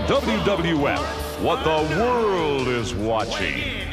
WWF, what the world is watching.